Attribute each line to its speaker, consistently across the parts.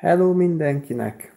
Speaker 1: Hello mindenkinek!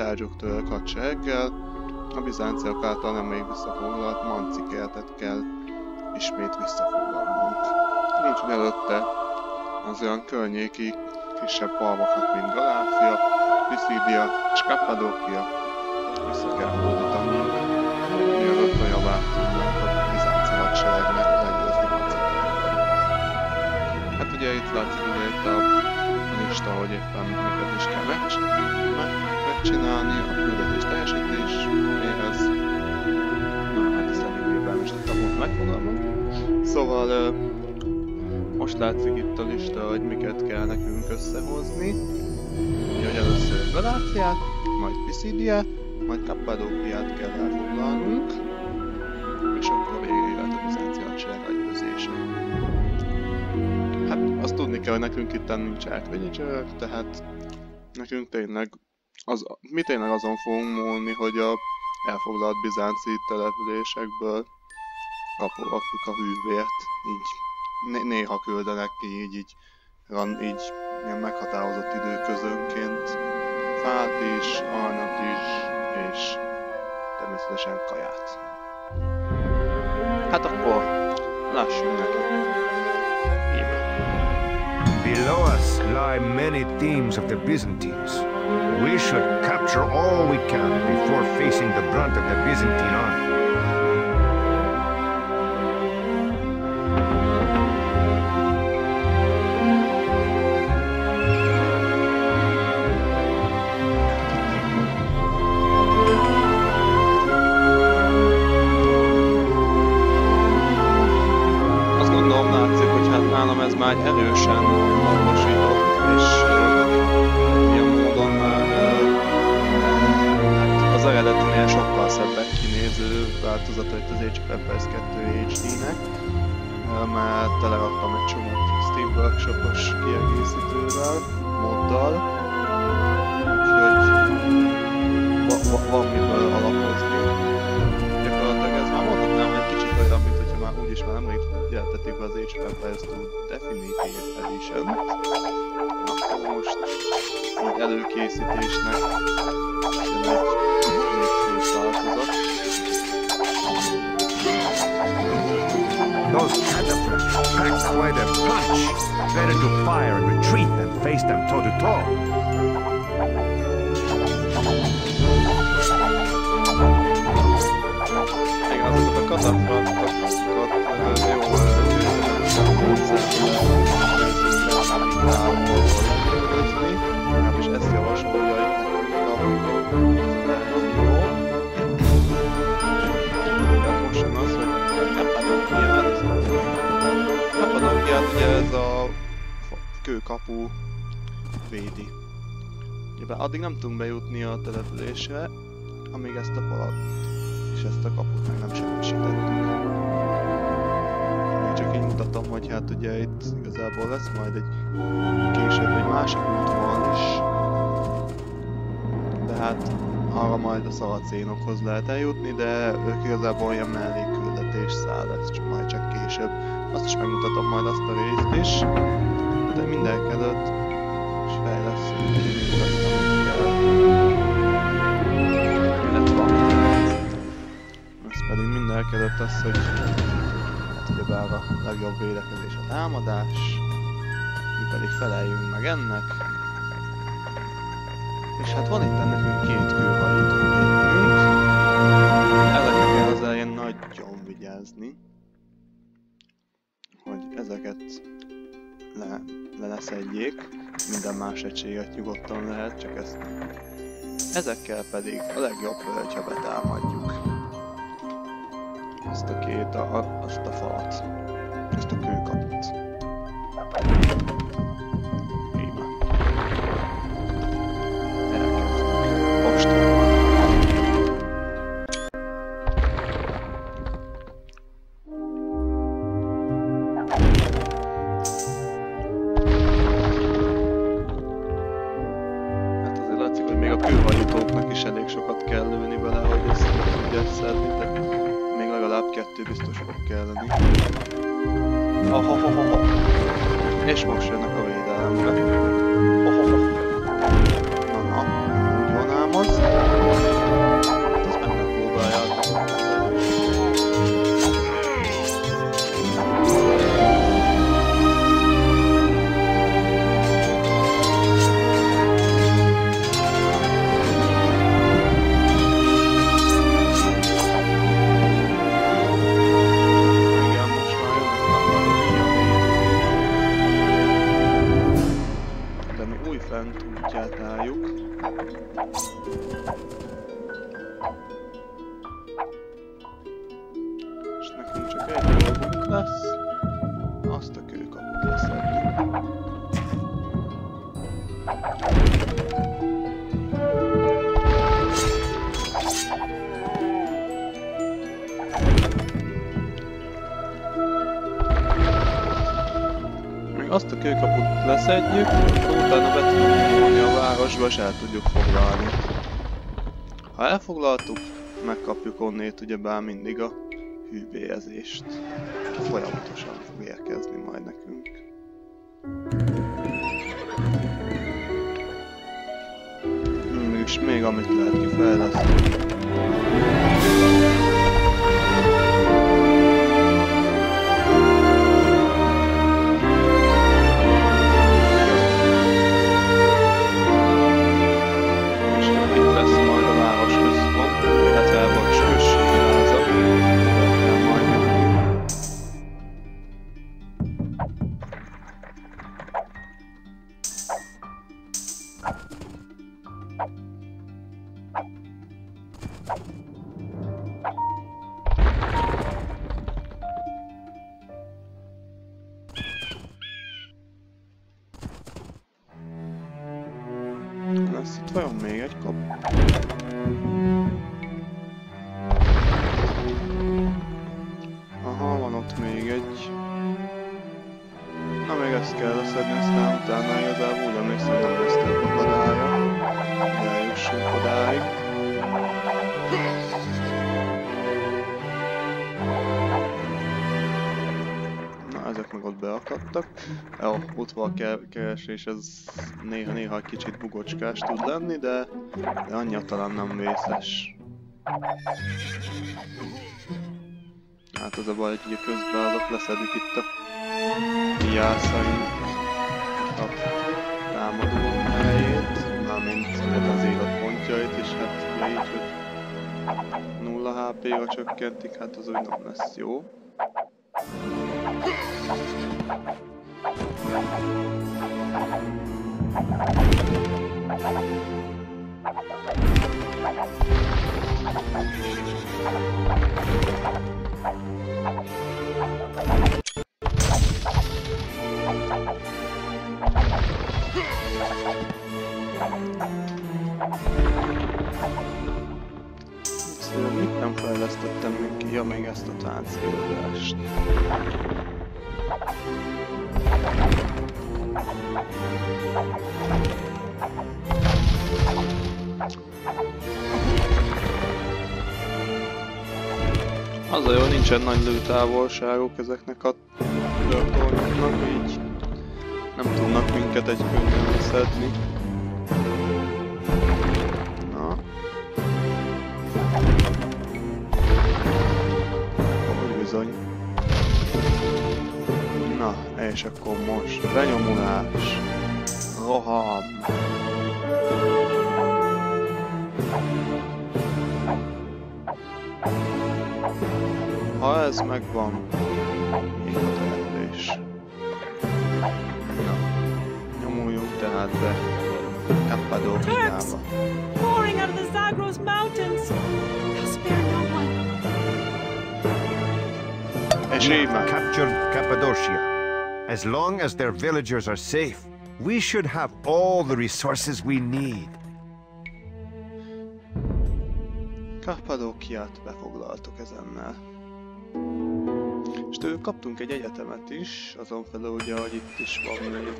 Speaker 2: Török hadsereggel a bizánciak által nemrég visszafoglalt Mancikertet kell ismét visszafoglalnunk. Nincs előtte az olyan környéki kisebb falvakat, mint Galáfia, Pisidia és Kappadókia, vissza kell hódítanunk, mielőtt a javát tudnánk a bizánci hadseregnek legyőzni Macedóniát. Hát ugye itt látszik ugye itt a lista, hogy éppen miket is kell megcs- megcsinálni a küldetés teljesítéséhez. Na, hát ezt elég érvelmes lett volna megfogalmam. Szóval most látszik itt a lista, hogy miket kell nekünk összehozni. Ugye, hogy először Galáciát, majd Pisidiát, majd Kappadókiát kell elfoglalnunk, és akkor a végére jöhet a bizánci hadsereg agyőzése. Hát azt tudni kell, hogy nekünk itt nincs átvegyi csörök, tehát nekünk tényleg, az, mi tényleg azon fogunk múlni, hogy a elfoglalt bizánci településekből kapolakjuk a hűvért, így né- néha küldenek ki, így, így, ran, így ilyen meghatározott időközönként fát is, aranyat is, és természetesen kaját. Hát akkor lássunk neki.
Speaker 3: Below us lie many themes of the Byzantines. We should capture all we can before facing the brunt of the Byzantine army.
Speaker 2: Csomó Steam Workshop-os kiegészítővel, moddal, úgyhogy va- va- van miből alapozni. Gyakorlatilag ez már mondhatnám egy kicsit olyan, mint hogyha már úgyis már nemrég jelentették be az Age of Empires 2 Definitive Edition. Akkor most így előkészítésnek jön egy még szép változat.
Speaker 3: Cataphracts pack quite a punch. Better to fire and retreat than face them toe to toe.
Speaker 2: Kappadókiát ugye ez a kőkapu védi. Ugye addig nem tudunk bejutni a településre, amíg ezt a falat és ezt a kaput meg nem semmisítettük. mert ugye itt igazából lesz majd egy később egy másik útvonal is. De hát arra majd a szaracénokhoz lehet eljutni, de ők igazából ilyen melléküldetés száll lesz, csak majd csak később. Azt is megmutatom majd azt a részt is, de mindenek előtt és fejlesztünk mindazt, amit kell. Illetve ez pedig mindenek előtt az, hogy hát ugyebár a legjobb védekezés a támadás, mi pedig feleljünk meg ennek, és hát van itt nekünk két kőhajító gépünk. Ezekre kell az elején nagyon vigyázni, ezeket le, le leszedjék. Minden más egységet nyugodtan lehet, csak ezt. Ezekkel pedig a legjobb, hogyha betámadjuk. Ezt a két, a, azt a falat. Ezt a kőkaput. Dolgunk lesz. Azt a kőkaput leszedni. Még azt a kőkaput leszedjük, utána be tudjuk nyúlni a városba, és el tudjuk foglalni. Ha elfoglaltuk, megkapjuk onnét ugyebár mindig a hűbélyezést. Folyamatosan fog érkezni majd nekünk. Hmm, És még amit lehet kifejleszteni. Ke- keresés, ez néha-néha kicsit bugocskás tud lenni, de, de annyira talán nem vészes. Hát az a baj, hogy közben azok leszedik itt a jászai a támadó helyét, mármint meg az életpontjait, és hát ugye így, hogy 0 HP-ra csökkentik, hát az úgy nem lesz jó. Szóval mit nem fejlesztettem még ki? Ja, még ezt a táncélődást. Az a jó, nincsen nagy lőtávolságok ezeknek a törtolnyoknak, így nem tudnak minket egy könnyen leszedni. Na. Úgy bizony. És akkor most benyomulás. Roham. Ha ez megvan, így a termelés. Na, nyomuljunk tehát be Kappadókiába.
Speaker 1: pouring out of the Zagros mountains. They'll spare no one.
Speaker 2: És így már.
Speaker 3: captured Cappadocia. As long as their villagers are safe, we should have all the resources we need.
Speaker 2: Kappadókiát befoglaltuk ezennel. És tőlük kaptunk egy egyetemet is, azon felül ugye, hogy itt is van még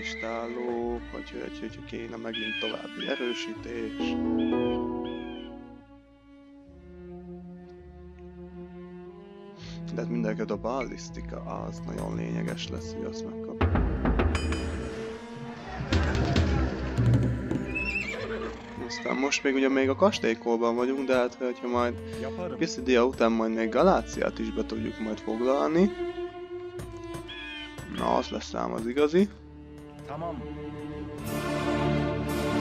Speaker 2: istáló, vagy hogy, hogy kéne megint további erősítés. De hát mindenkit a ballisztika az nagyon lényeges lesz, hogy azt megkap. Aztán most még ugye még a kastélykórban vagyunk, de hát hogyha majd Pisidia után majd még Galáciát is be tudjuk majd foglalni. Na, az lesz ám az igazi.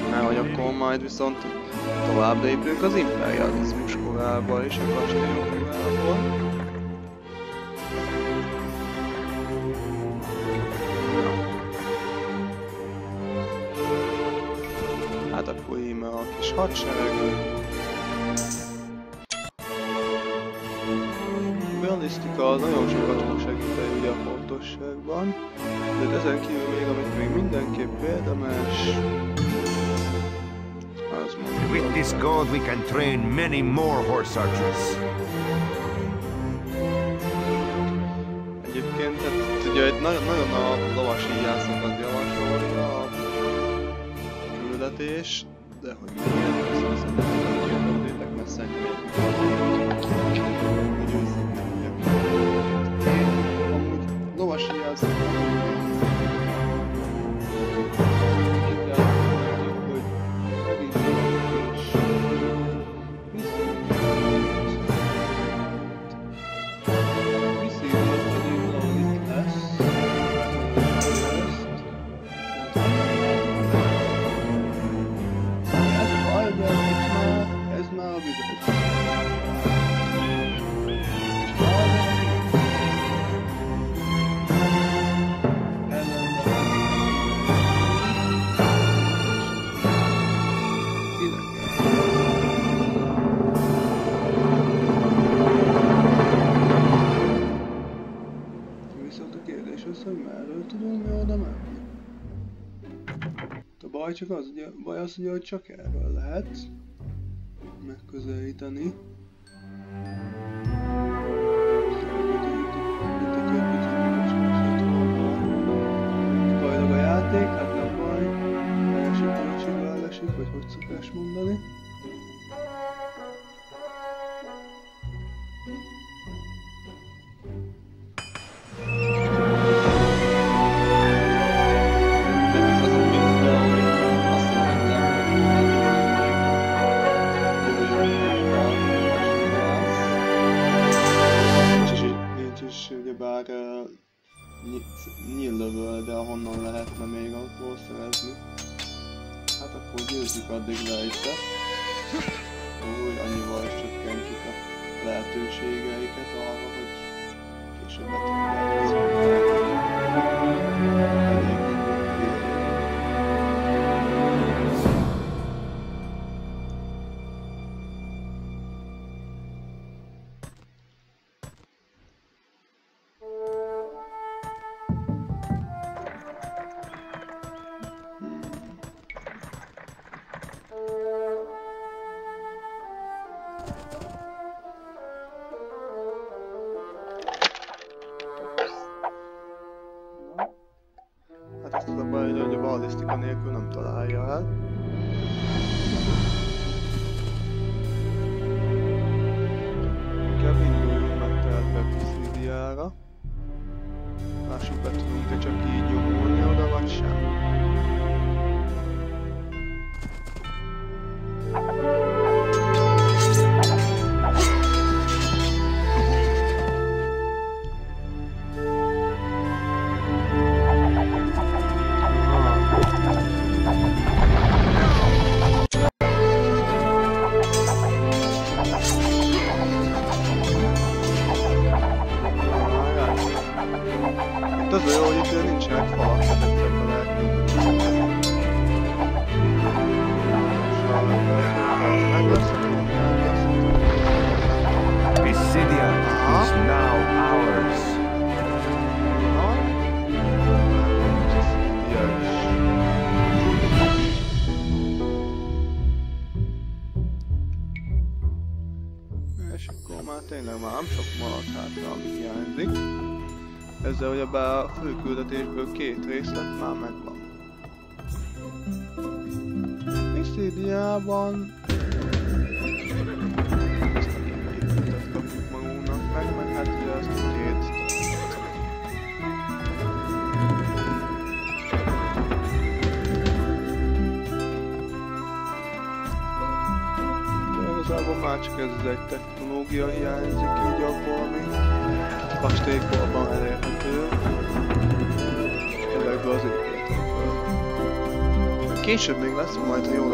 Speaker 2: Mert hogy akkor majd viszont tovább lépünk az imperializmus korába és a kastélyok korából. A kis hadsereg. Realisztika az nagyon sokat fog segíteni a fontosságban, de ezen kívül még, amit még mindenképp érdemes,
Speaker 3: With this gold, we can train many more horse archers.
Speaker 2: Egyébként hát, ugye egy nagyon, nagyon a lovas íjászat javasolja a küldetés, de hogy miért, ezt azt nem kérdezzétek, mert szerintem egy őszintén Amúgy lovas íjászat baj csak az, ugye, baj az, ugye, hogy csak erről lehet megközelíteni. Bajlag a játék, hát nem baj. Elesik, költségbe elesik, vagy hogy szokás mondani. Később Dresden-Abnahme Később még lesz majd, ha jól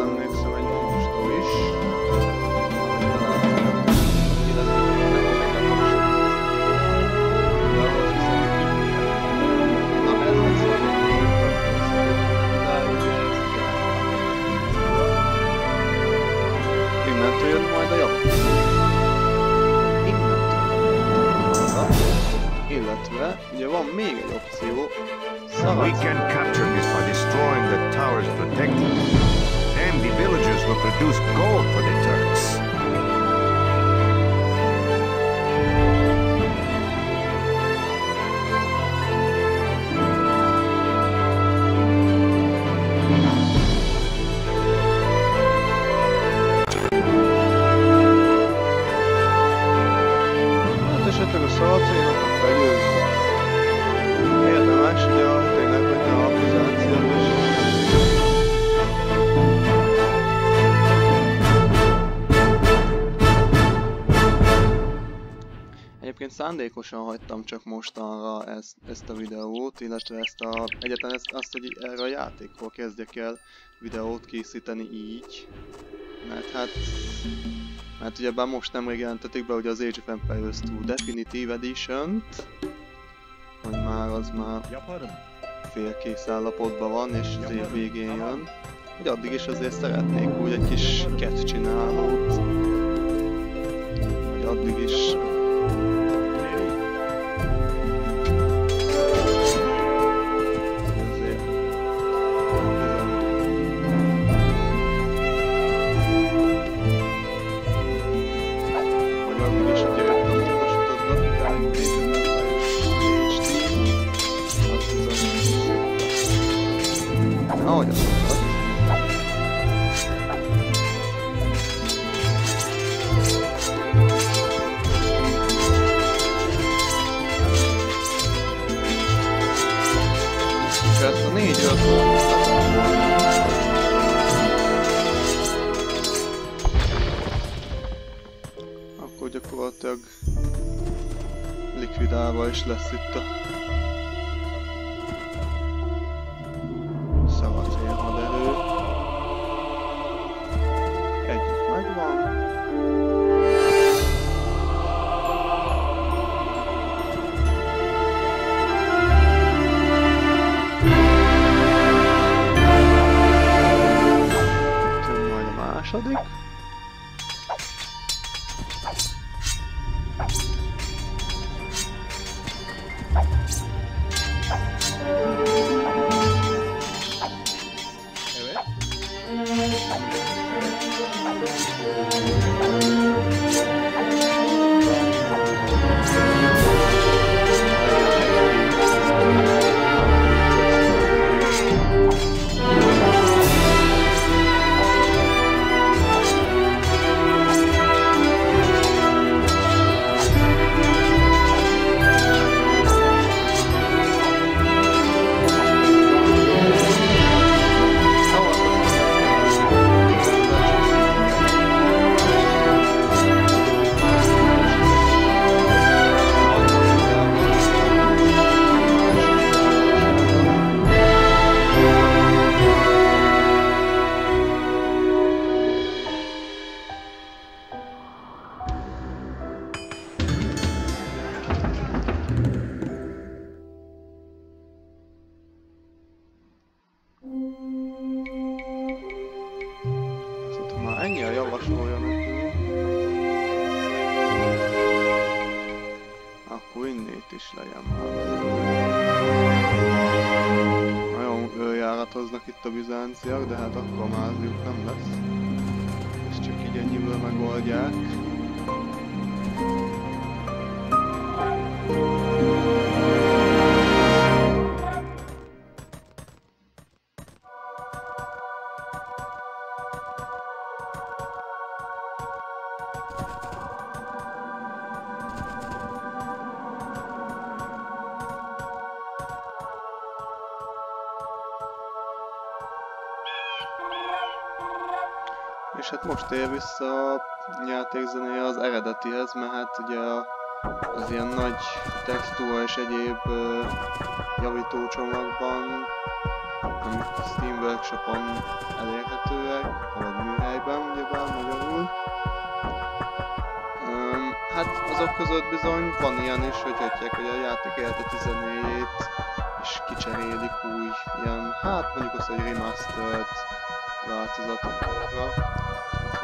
Speaker 2: szándékosan hagytam csak mostanra ezt, ezt a videót, illetve ezt a, egyetlen ezt, azt, hogy erre a játékról kezdjek el videót készíteni így. Mert hát... Mert ugye most nemrég jelentették be, hogy az Age of Empires 2 Definitive edition hogy már az már félkész állapotban van, és az év végén jön. Hogy addig is azért szeretnék úgy egy kis cat csinálót, hogy addig is başlasıttı. És hát most ér vissza a játékzenéje az eredetihez, mert hát ugye a, az ilyen nagy textúra és egyéb uh, javítócsomagban, amik a Steam Workshopon elérhetőek, vagy műhelyben ugyebár magyarul. Um, hát azok között bizony van ilyen is, hogy hagyják, hogy a játék eredeti zenéjét és kicserélik új ilyen, hát mondjuk azt, hogy remastered változatokra.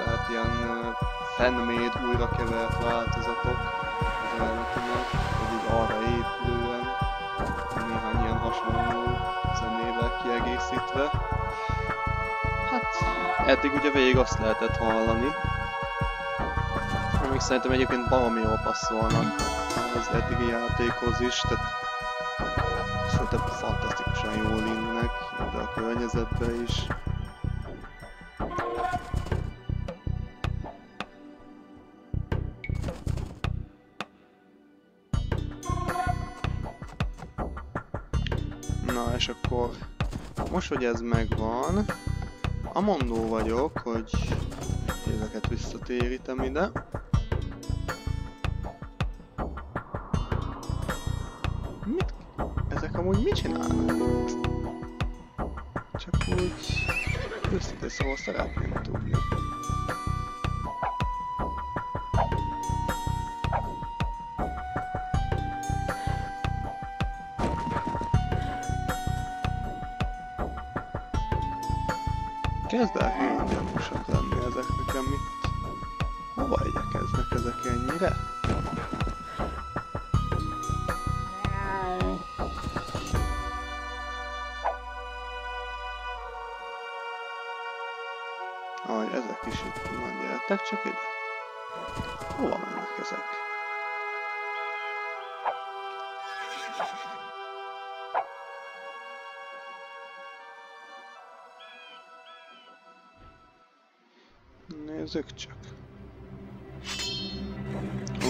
Speaker 2: Tehát ilyen fanmade, újra kevert változatok az eredetinek, pedig arra épülően néhány ilyen hasonló zenével kiegészítve. Hát eddig ugye végig azt lehetett hallani, amik szerintem egyébként valami jól passzolnak az eddigi játékhoz is, tehát szerintem fantasztikusan jól innek, de a környezetbe is. Most, hogy ez megvan, amondó vagyok, hogy ezeket visszatérítem ide. Mit? Ezek amúgy mit csinálnak? Csak úgy őszintén szóval szeretném gyertek csak ide. Hova mennek ezek? Nézzük csak.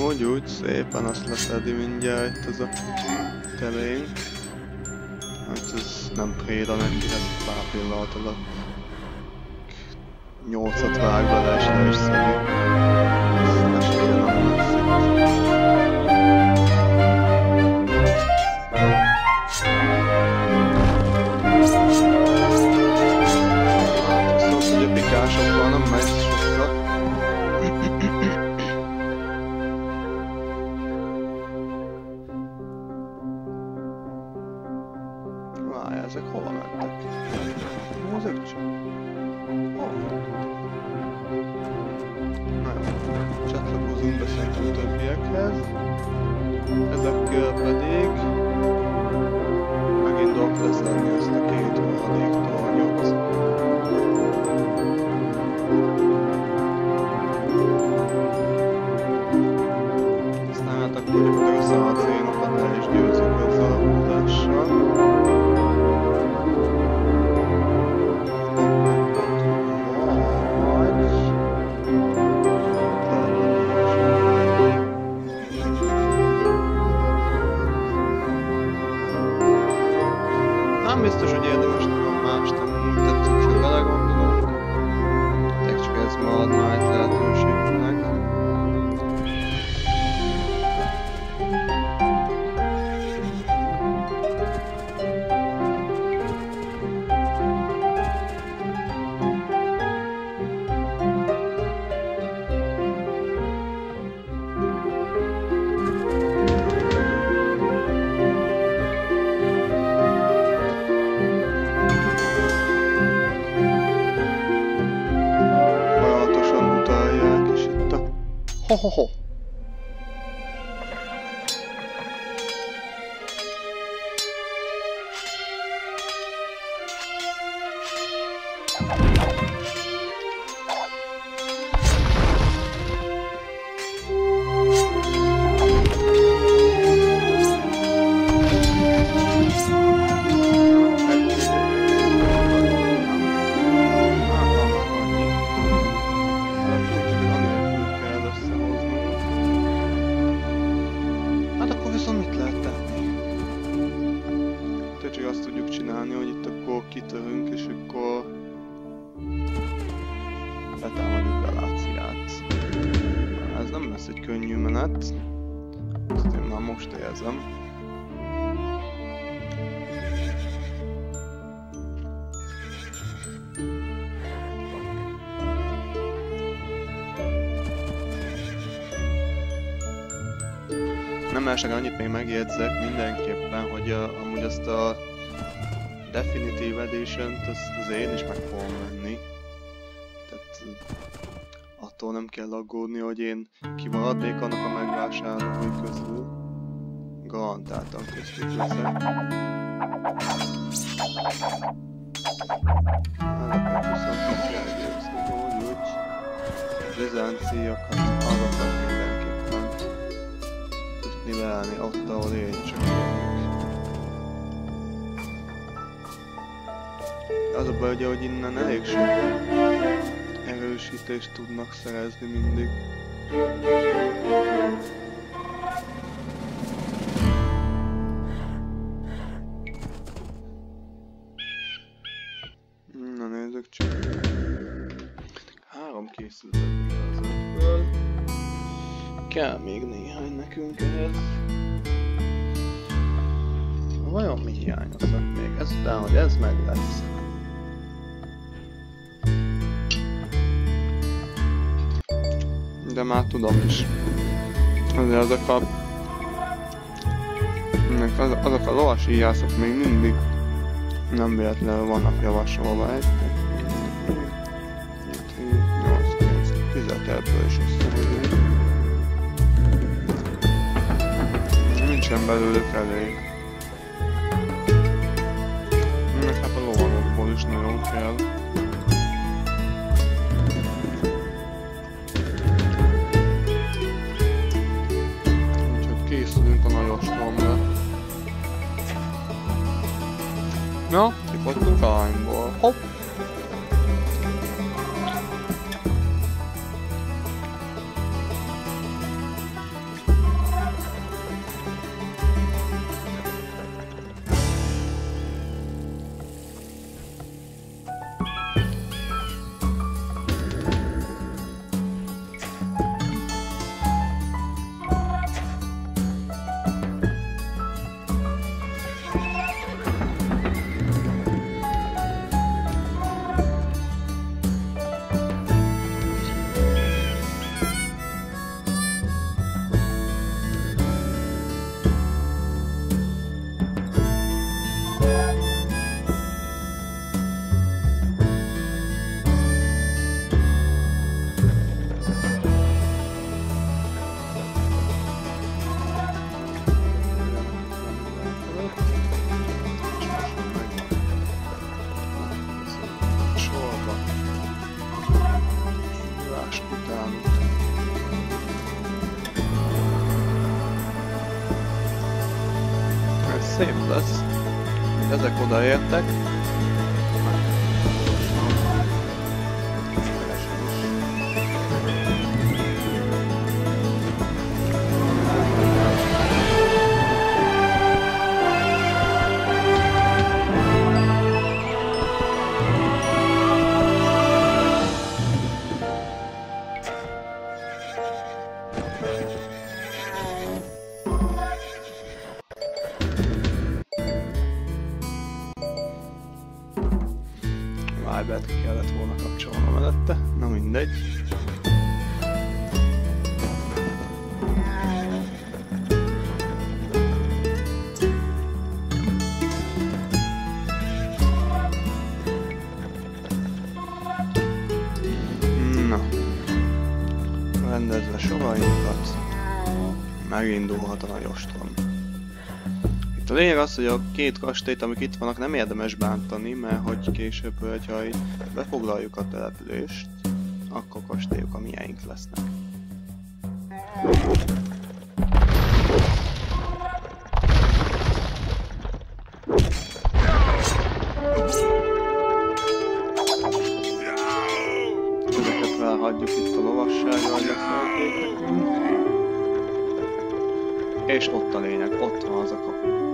Speaker 2: Úgy úgy szépen azt leszedi mindjárt az a telénk. Hát ez nem préda neki, hát pár pillanat alatt nyolcat vág bele és le is szedi. ho ho. Csinálni, hogy itt akkor kitörünk, és akkor betámadjuk Galáciát. Ez nem lesz egy könnyű menet. Ezt én már most érzem. Nem esetleg annyit még megjegyzek mindenképpen, hogy uh, amúgy azt a Definitive Edition-t azt az én is meg fogom venni. Tehát uh, attól nem kell aggódni, hogy én kimaradnék annak a megvásárlói közül. Garantáltan köztük leszek. Ezeket viszont meg kell győzni, úgy, bizánciakat arra nivelni ott, ahol én csak Az a baj, ugye, hogy innen elég sok erősítést tudnak szerezni mindig. Na nézzük csak. Három készült az ötből kell még néhány nekünk ehhez. Vajon mi hiányoznak még? Ezután, hogy ez meg lesz. Már tudom is. Azért azok a... Az, azok a lovas íjászok még mindig nem véletlenül vannak javasolva. Egy, 8, 9, 10 ebből is összehozunk. nincsen belőlük elég. Meg hát a lovagokból is nagyon kell. Na, kifogytunk a lányból. Hopp! Megindulhat a nagy ostrom. Itt a lényeg az, hogy a két kastélyt, amik itt vannak, nem érdemes bántani, mert hogy később, hogyha befoglaljuk a települést, akkor kastélyok a miénk lesznek. Ezeket felhagyjuk itt a lovassággal, hogy nekünk. És ott a lényeg, ott van az a kapu.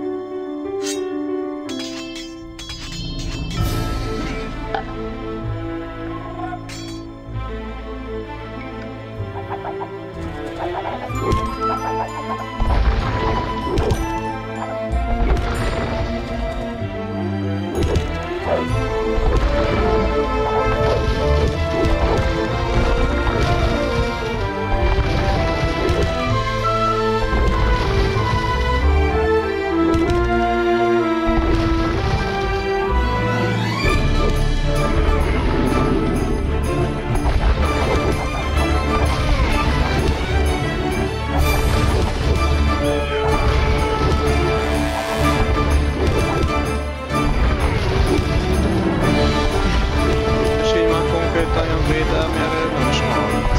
Speaker 2: védelmére nem is halt.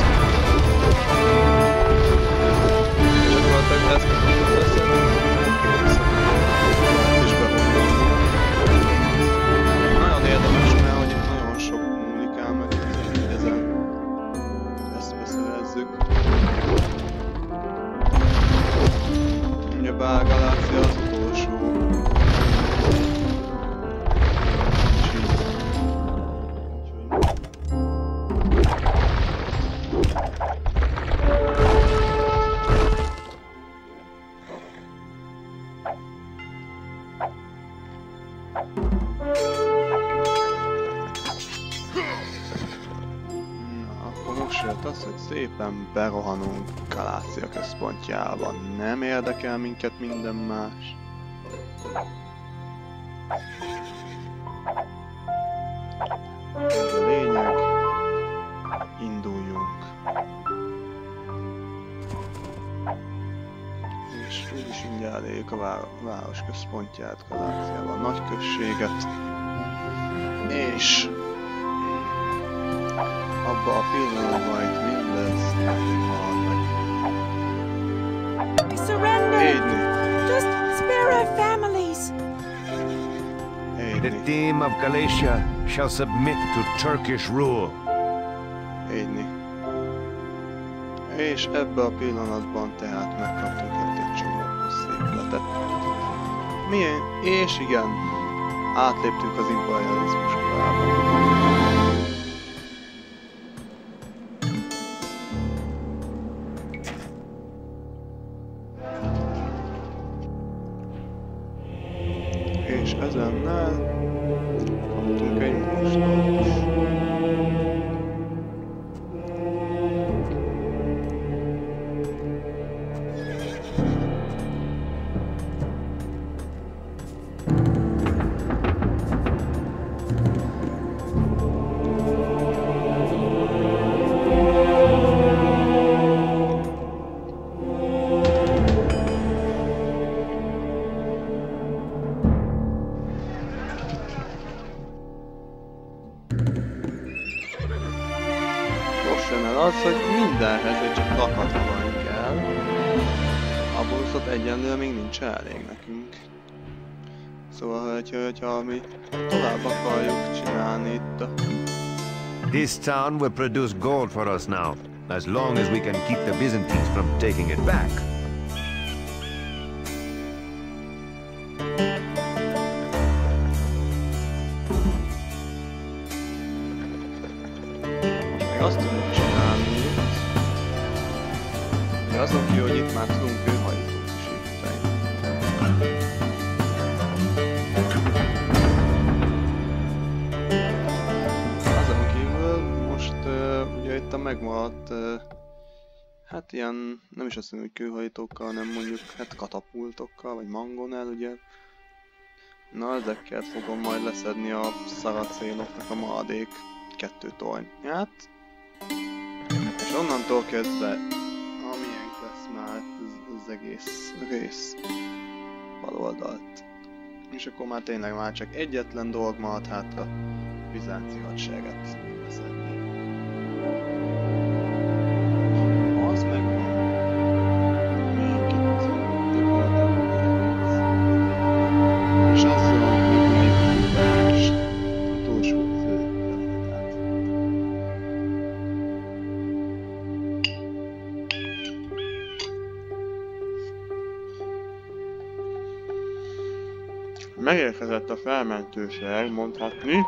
Speaker 2: Csak a ezt minket minden más. A lényeg, induljunk. És úgyis mindjárt elérjük a város, város központját, Galáciában, a nagy községet. És abba a pillanatban itt mindez hal
Speaker 3: The Deme of Galatia shall submit to Turkish rule.
Speaker 2: édni. És ebbe a pillanatban tehát megkaptunk egy csomó szépletet. Milyen? És igen, átléptünk az imperializmus korába.
Speaker 3: Town will produce gold for us now, as long as we can keep the Byzantines from taking it back.
Speaker 2: Ilyen, nem is azt mondom, hogy kőhajítókkal, hanem mondjuk hát katapultokkal, vagy mangonel, ugye. Na, ezekkel fogom majd leszedni a szaracéloknak a maradék kettő tornyát. És onnantól kezdve, amilyen lesz már az, az egész rész baloldalt. És akkor már tényleg már csak egyetlen dolg maradt hátra, bizánci hadsereget leszedni. Megérkezett a felmentőség, mondhatni.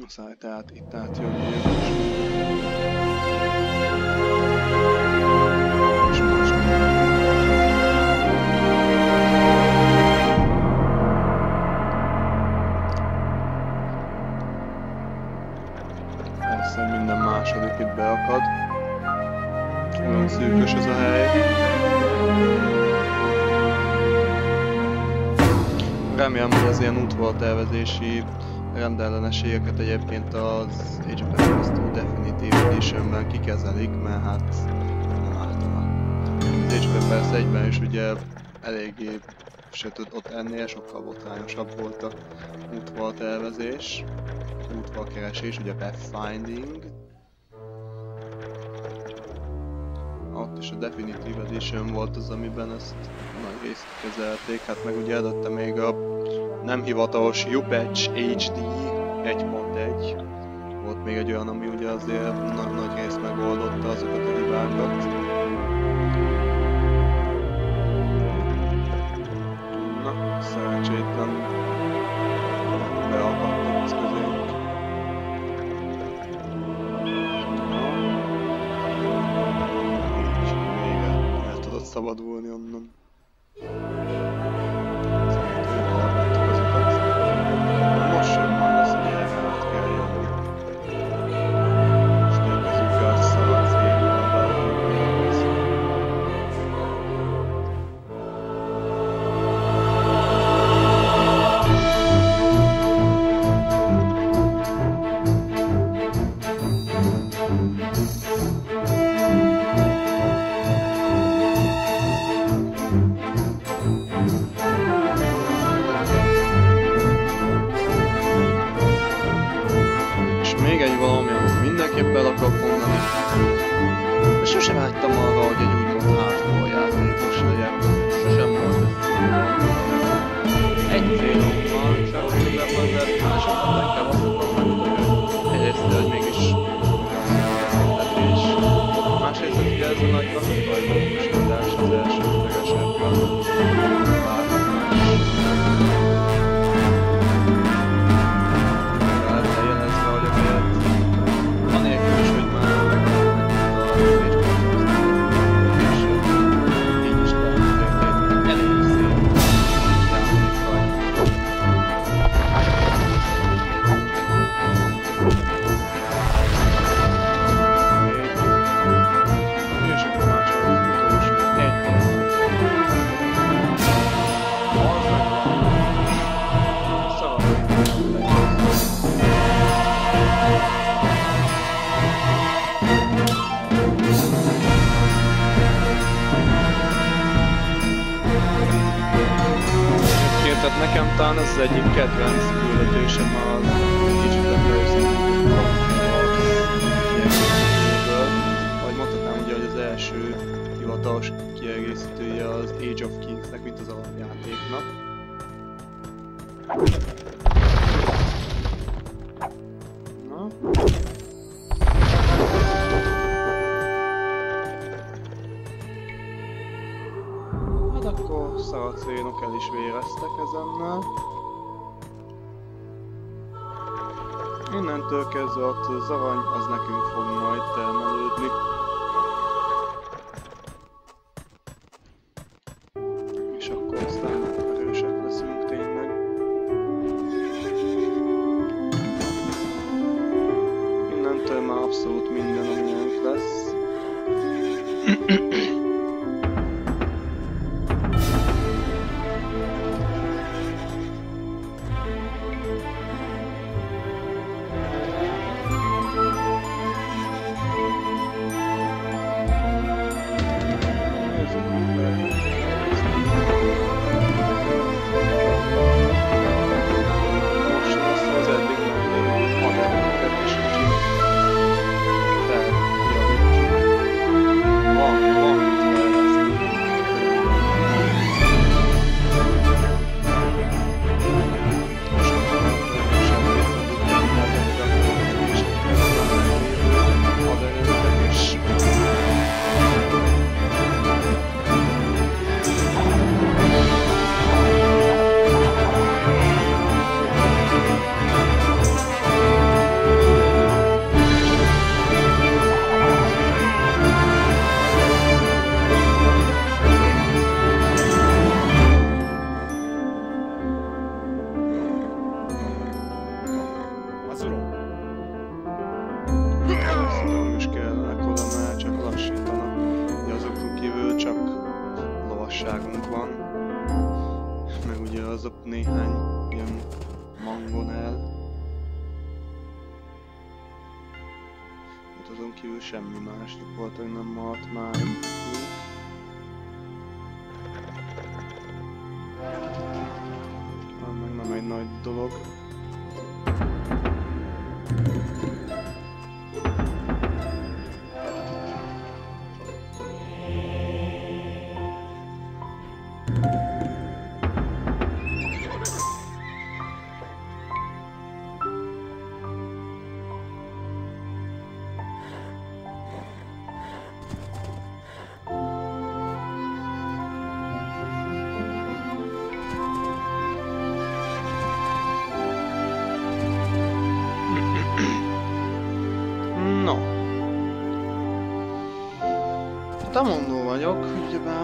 Speaker 2: Muszáj tehát itt átjönni és és most Persze minden második itt beakad. Olyan szűkös ez a hely. Remélem, hogy az ilyen útvonatervezési rendellenességeket egyébként az Age of Empires Definitive Editionben kikezelik, mert hát nem ártana. Az Age of Empires 1-ben is ugye eléggé, sőt ott ennél sokkal botrányosabb volt a útvonatervezés, útvalkeresés, ugye pathfinding. Is a Definitive Edition volt az, amiben ezt nagy részt kezelték, hát meg ugye előtte még a nem hivatalos UPatch HD 1.1 volt még egy olyan, ami ugye azért na nagy részt megoldotta azokat a hibákat.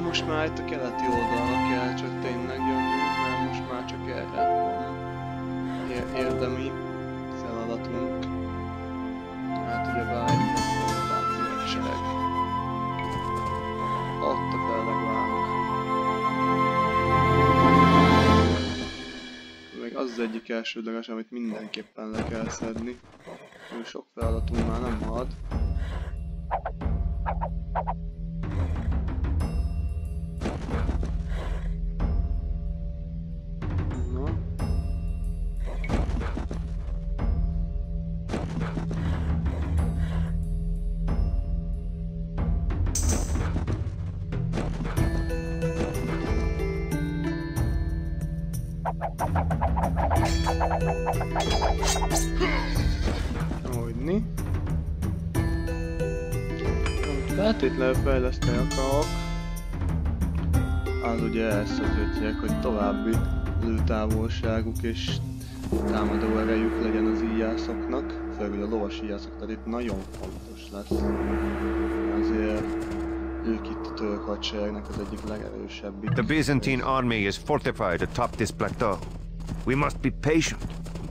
Speaker 2: Most már itt a keleti oldalra kell csak tényleg jönnünk, mert most már csak erre van ér- érdemi feladatunk. Hát ugye bár itt lesz a mutáció. Ott a felleg várok. Meg az az egyik elsődleges, amit mindenképpen le kell szedni. Túl sok feladatunk már nem marad. Hogyni. Amit feltétlenül fejleszteni akarok, az ugye ezt az ötjek, hogy további lőtávolságuk és támadó erejük legyen az íjászoknak, főleg a lovas íjászok, tehát itt nagyon fontos lesz. Azért ők itt a török hadseregnek az egyik legerősebbik.
Speaker 3: The Byzantine army is fortified atop this plateau. We must be patient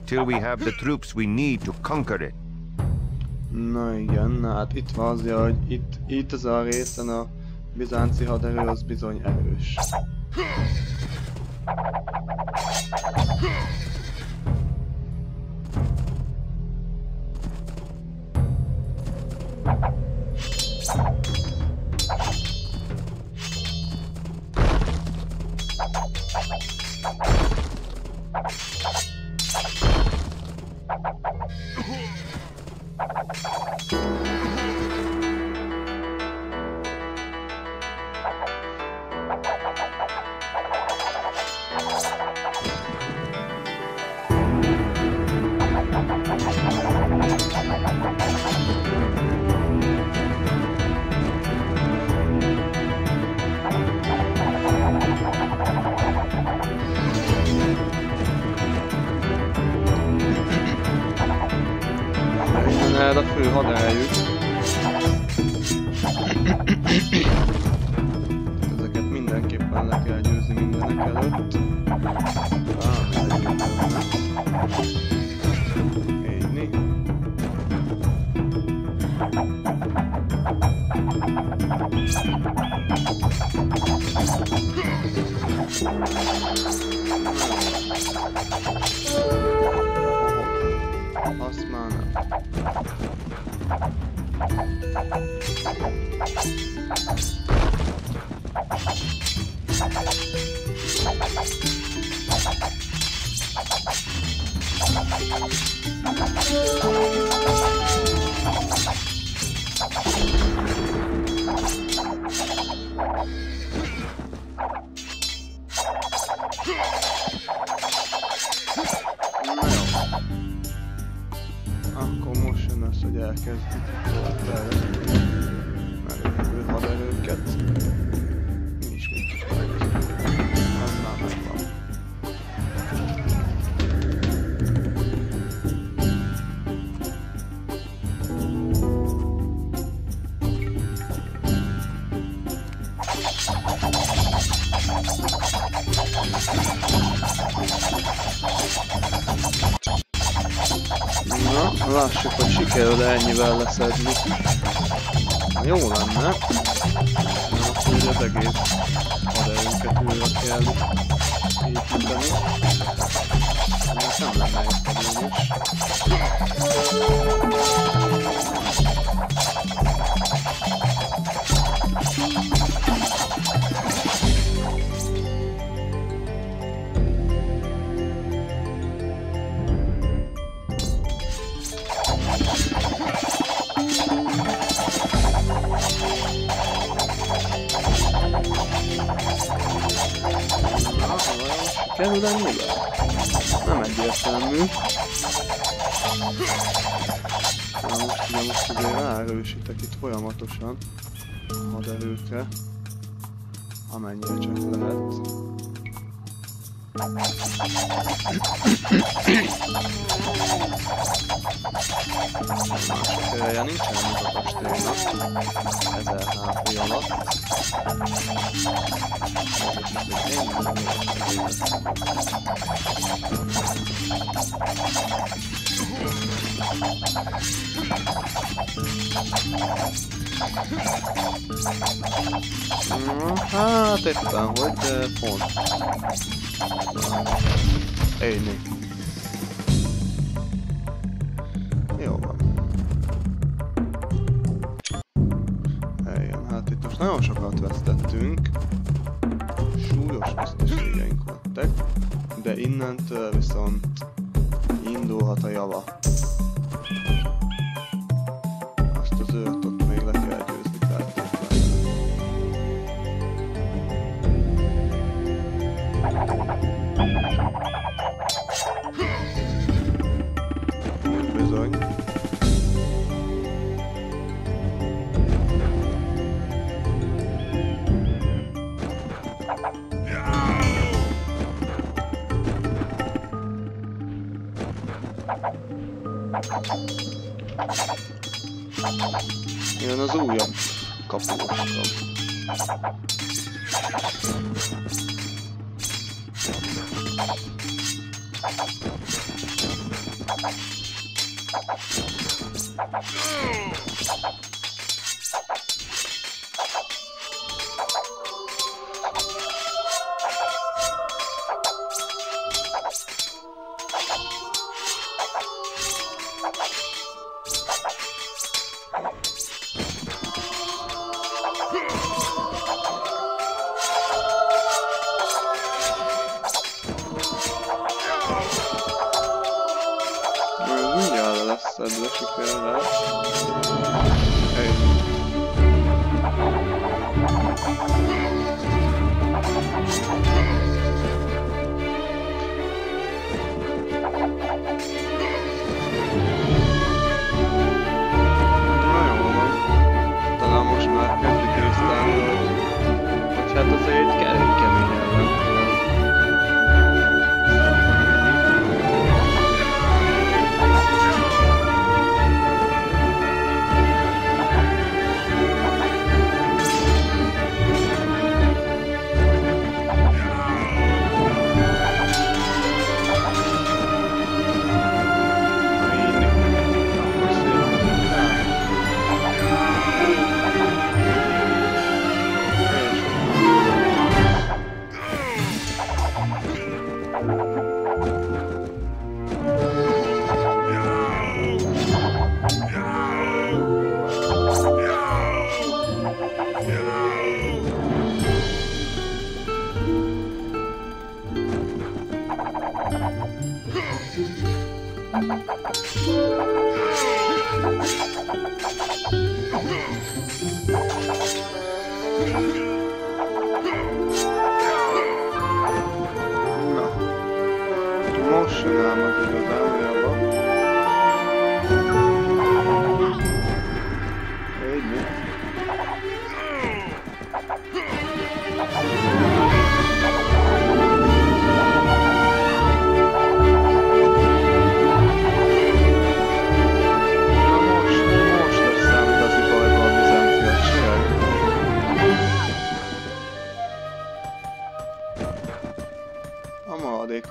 Speaker 3: until we have the troops we need to conquer it.
Speaker 2: Na igen, na hát itt van azért, hogy itt, itt az a részen a bizánci haderő az bizony erős. Jön az, hogy elkezdjük fejleszteni well, let's uh, óvatosan haderőkre, amennyire csak lehet. Tője nincsen mutatos térnak, 1000 HP alatt. Thank you. Ah, taip, ten, vojte, fon. Ej, ne. Emotional.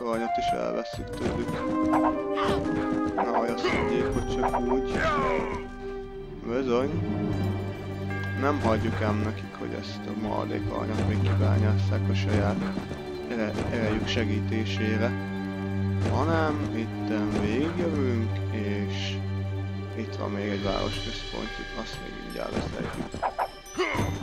Speaker 2: szárnyat is elveszük tőlük. Nehogy azt mondják, hogy csak úgy. Bizony. Nem hagyjuk ám nekik, hogy ezt a maradék aranyat még kibányásszák a saját erejük segítésére. Hanem itten végigjövünk, és itt van még egy városközpontjuk, azt még mindjárt leszedjük.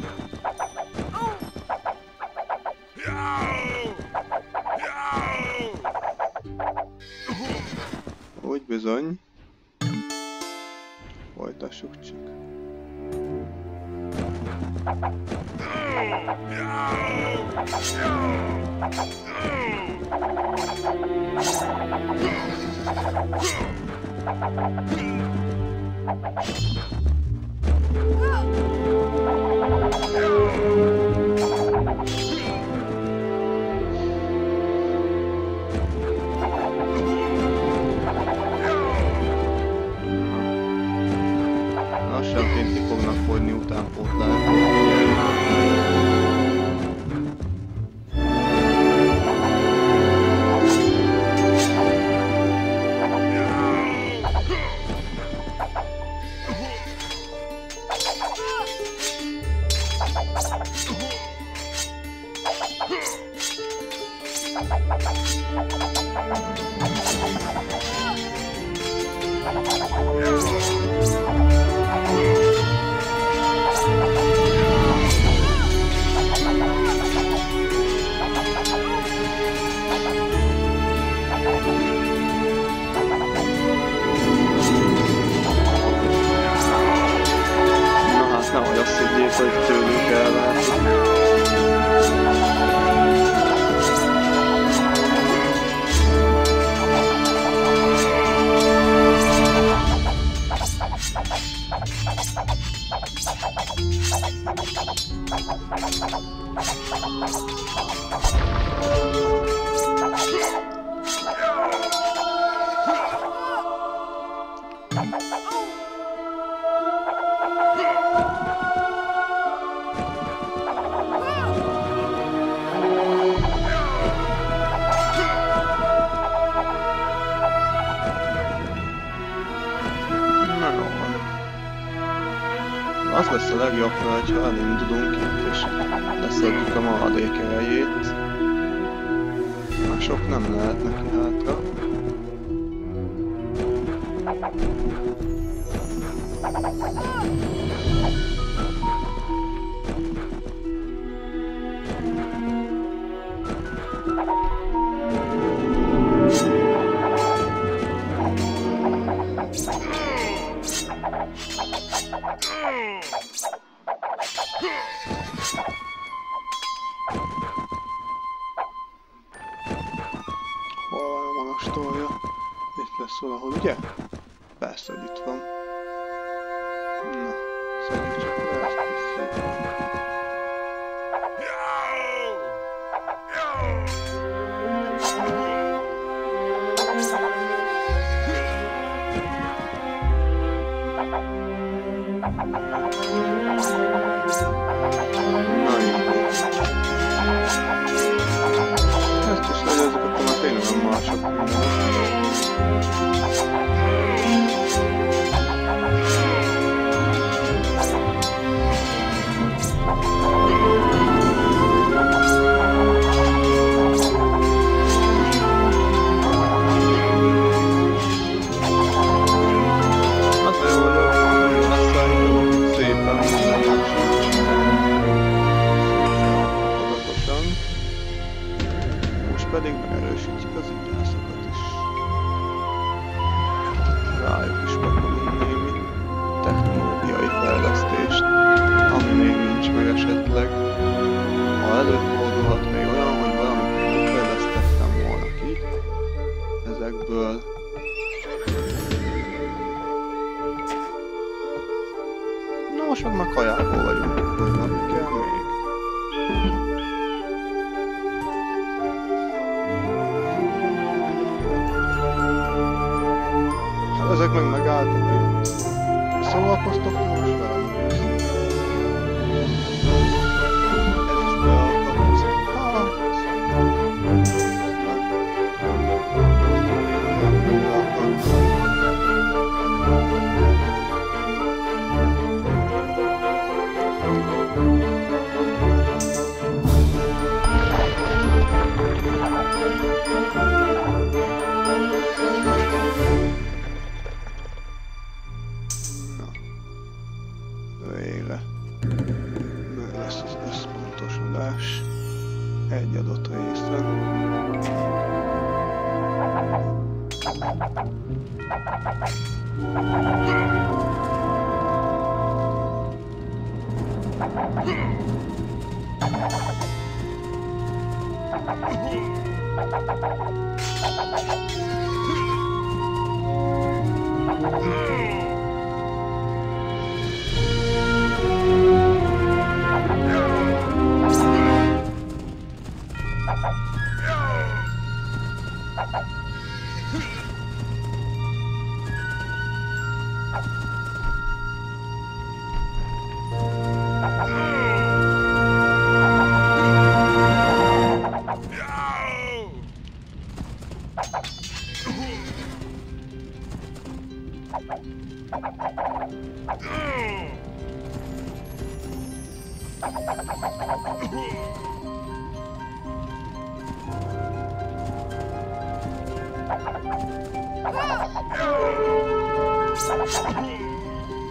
Speaker 2: Oh,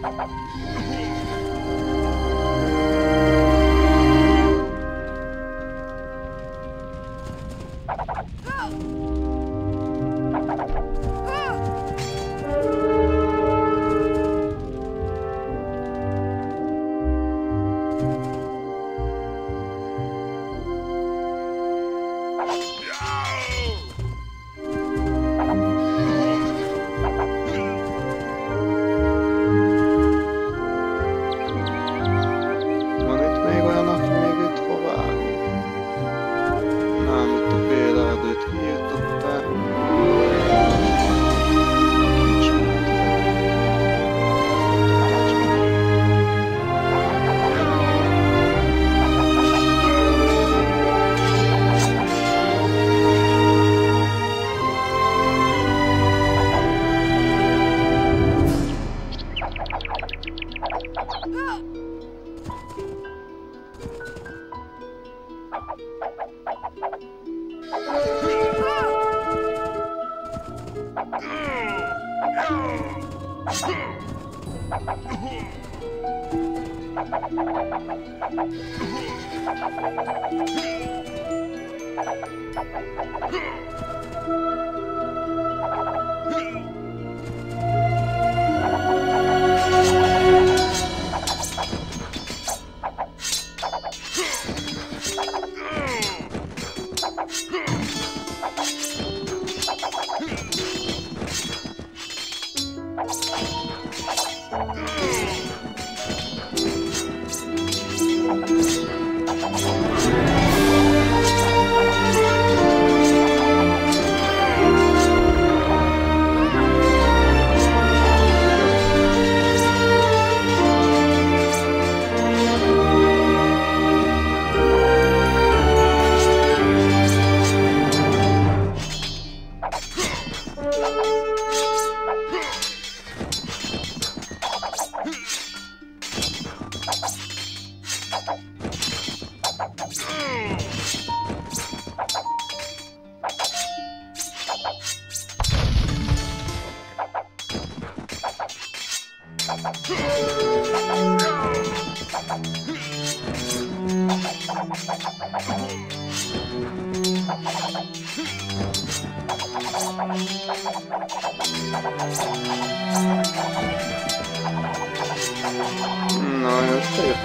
Speaker 2: my God.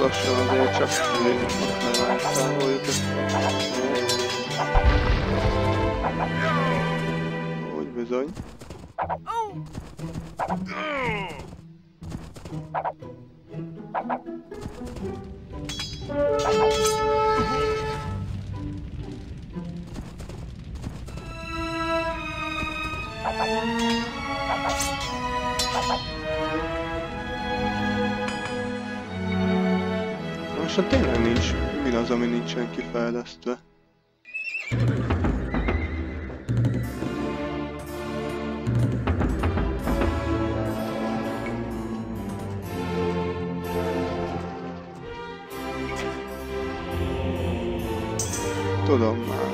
Speaker 2: Flush all their trash, living off my lifestyle fejlesztve. Tudom már.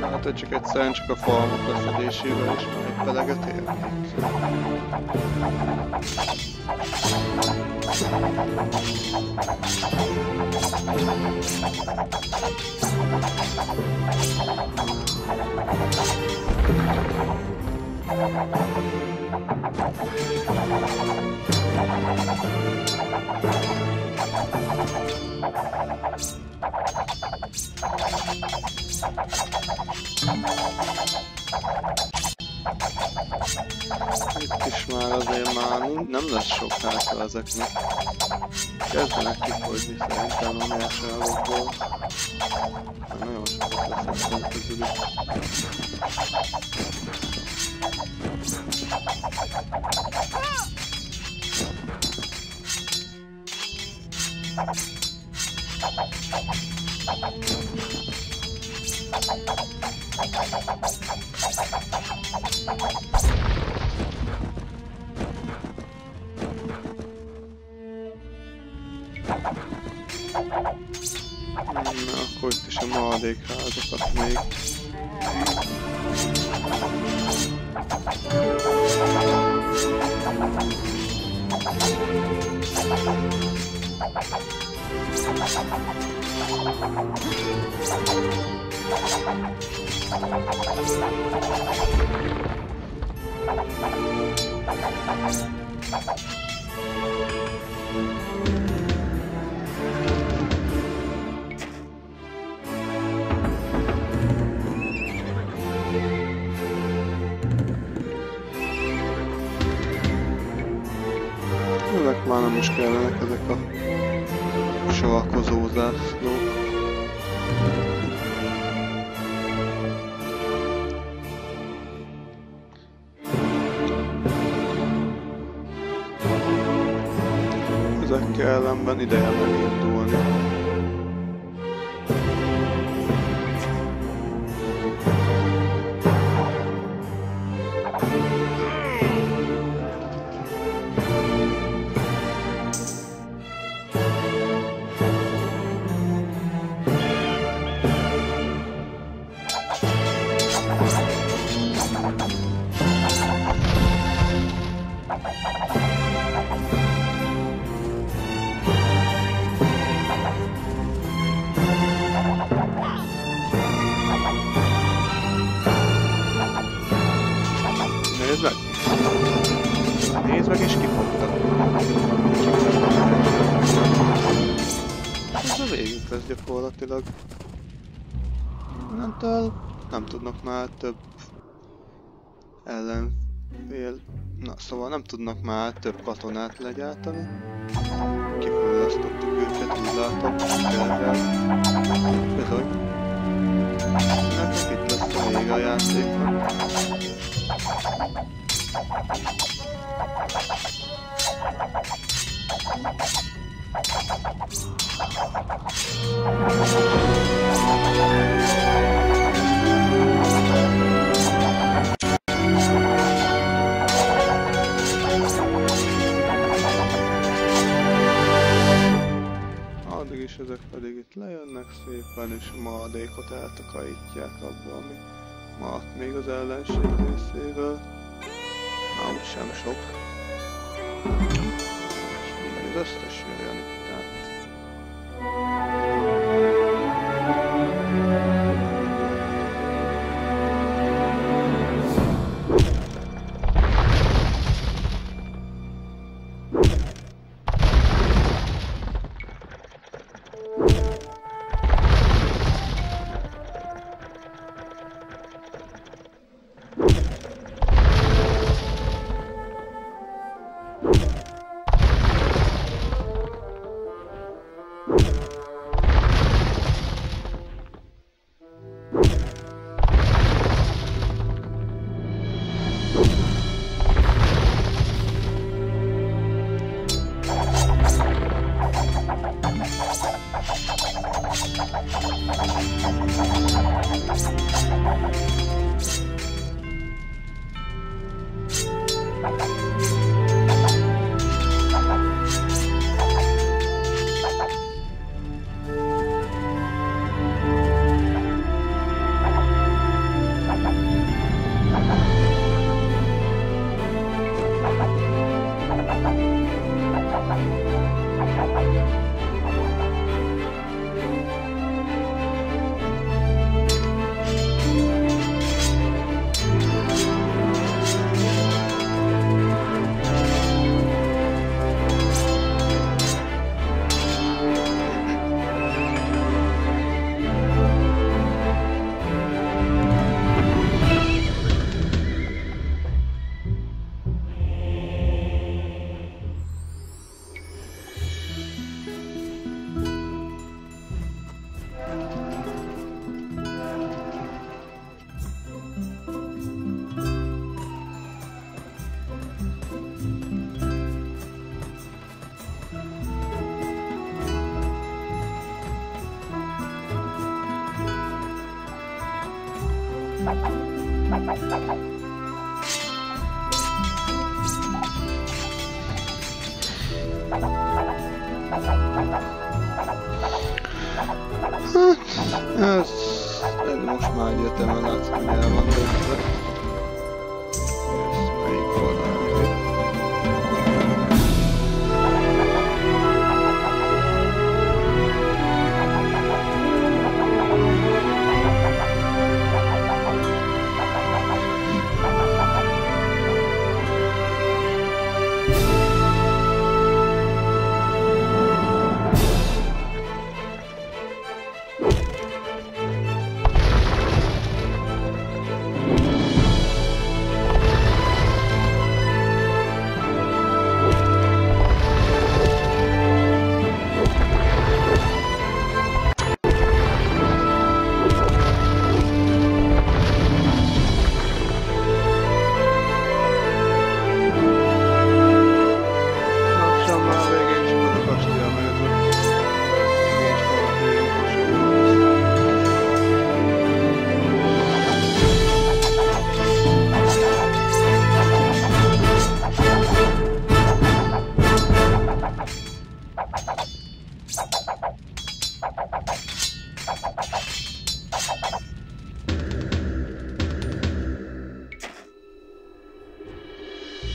Speaker 2: Hát, hogy csak egyszerűen csak a falmak leszedésével is már egy peleget érnék. Itt is már azért már nin- nem lesz sok hátra ezeknek. Kezdenek kifogyni szerintem a nyerságokból. Már nagyon sokat leszektem közülük. Nézd meg és kifogtak. Ez a végük lesz gyakorlatilag. Innentől nem tudnak már több ellenfél... Na, szóval nem tudnak már több katonát legyártani. Kifullasztottuk őket, úgy látom, sikerrel. Bizony. Nektek itt lesz a vége a játéknak. Addig is ezek pedig itt lejönnek szépen, és a maradékot eltakarítják abba, ami maradt még az ellenség részéről. Ám sem sok. Még az összes jöjjön itt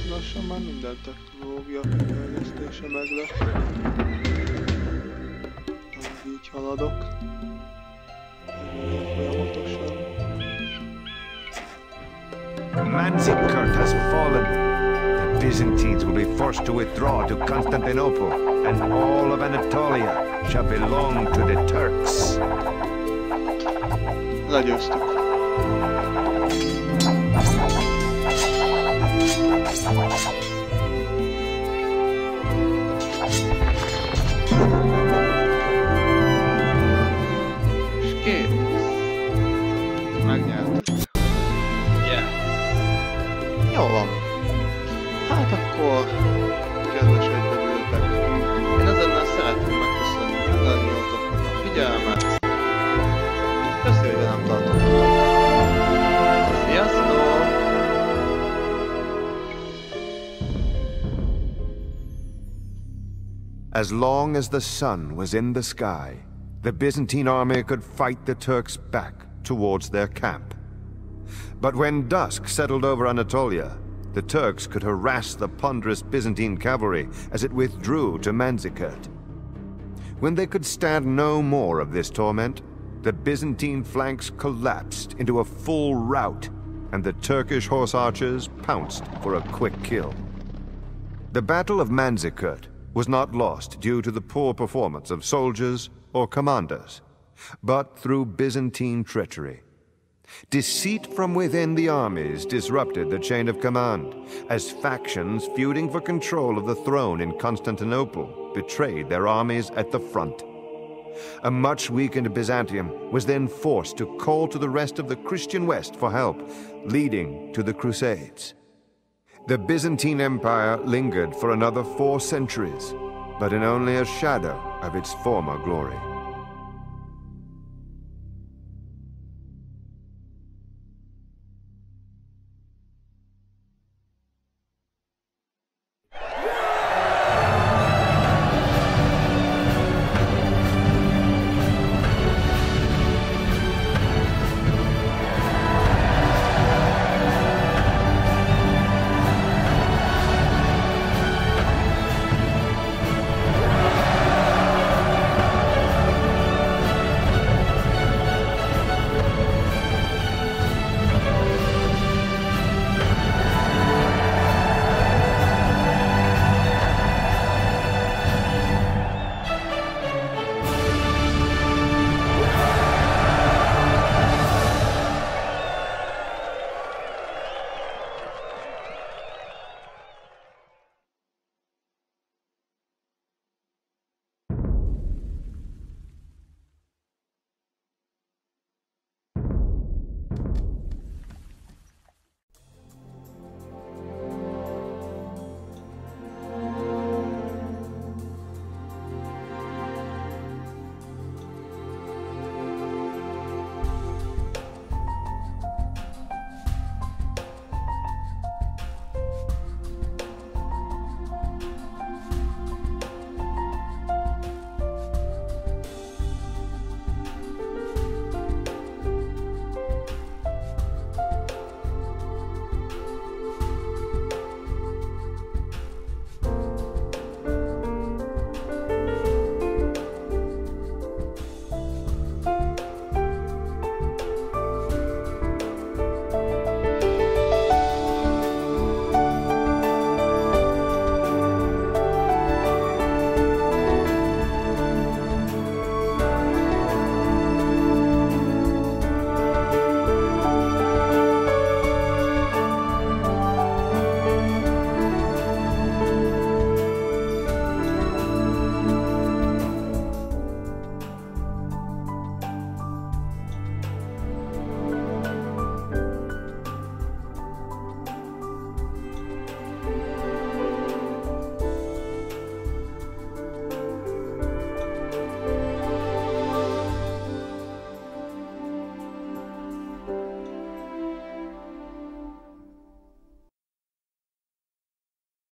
Speaker 2: lassan már minden technológia fejlesztése meg lesz. Így haladok. Folyamatosan.
Speaker 3: Manzikert has fallen. The Byzantines will be forced to withdraw to Constantinople, and all of Anatolia shall belong to the Turks.
Speaker 2: Legyőztük. Hát akkor, kedves én ezennel szeretném megköszönni a figyelmet. Köszi, hogy tartottatok. Sziasztok!
Speaker 3: As long as the sun was in the sky, the Byzantine army could fight the Turks back towards their camp. But when dusk settled over Anatolia, the Turks could harass the ponderous Byzantine cavalry as it withdrew to Manzikert. When they could stand no more of this torment, the Byzantine flanks collapsed into a full rout, and the Turkish horse archers pounced for a quick kill. The Battle of Manzikert was not lost due to the poor performance of soldiers or commanders, but through Byzantine treachery. Deceit from within the armies disrupted the chain of command, as factions feuding for control of the throne in Constantinople betrayed their armies at the front. A much weakened Byzantium was then forced to call to the rest of the Christian West for help, leading to the Crusades. The Byzantine Empire lingered for another four centuries, but in only a shadow of its former glory.